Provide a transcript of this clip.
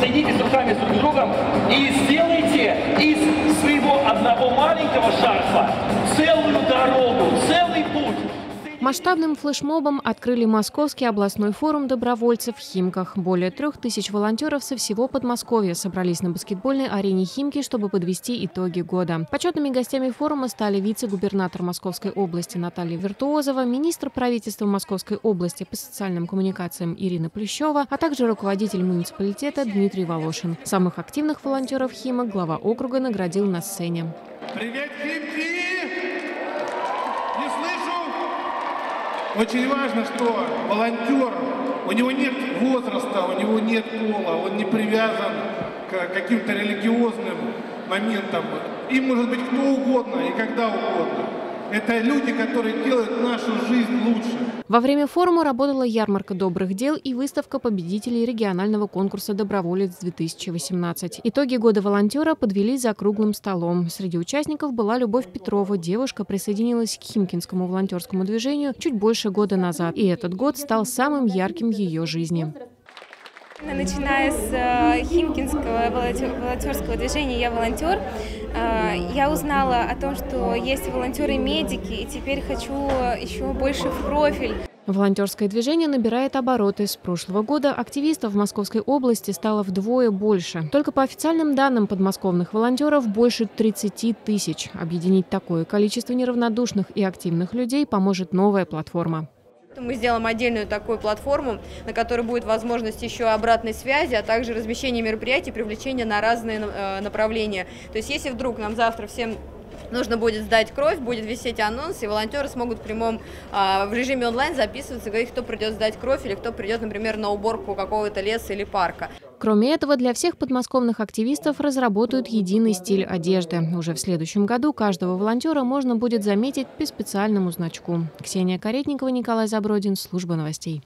Соединитесь руками друг с другом и сделайте из своего одного маленького шарфа целую дорогу, путь. Масштабным флешмобом открыли Московский областной форум добровольцев в Химках. Более трех тысяч волонтеров со всего Подмосковья собрались на баскетбольной арене Химки, чтобы подвести итоги года. Почетными гостями форума стали вице-губернатор Московской области Наталья Виртуозова, министр правительства Московской области по социальным коммуникациям Ирина Плещева, а также руководитель муниципалитета Дмитрий Волошин. Самых активных волонтеров Химок глава округа наградил на сцене. Привет, Химки! Не слышу! Очень важно, что волонтер, у него нет возраста, у него нет пола, он не привязан к каким-то религиозным моментам. Им может быть кто угодно и когда угодно. Это люди, которые делают нашу жизнь лучше. Во время форума работала ярмарка добрых дел и выставка победителей регионального конкурса «Доброволец-2018». Итоги года волонтера подвели за круглым столом. Среди участников была Любовь Петрова. Девушка присоединилась к Химкинскому волонтерскому движению чуть больше года назад. И этот год стал самым ярким в ее жизни. Начиная с э, Химкинского волонтерского движения «Я волонтер», э, я узнала о том, что есть волонтеры-медики, и теперь хочу еще больше в профиль. Волонтерское движение набирает обороты. С прошлого года активистов в Московской области стало вдвое больше. Только по официальным данным подмосковных волонтеров больше 30 тысяч. Объединить такое количество неравнодушных и активных людей поможет новая платформа. Мы сделаем отдельную такую платформу, на которой будет возможность еще обратной связи, а также размещение мероприятий, привлечения на разные э, направления. То есть если вдруг нам завтра всем нужно будет сдать кровь, будет висеть анонс, и волонтеры смогут в прямом, а, в режиме онлайн записываться, говорить, кто придет сдать кровь или кто придет, например, на уборку какого-то леса или парка. Кроме этого, для всех подмосковных активистов разработают единый стиль одежды. Уже в следующем году каждого волонтера можно будет заметить по специальному значку. Ксения Каретникова, Николай Забродин, Служба новостей.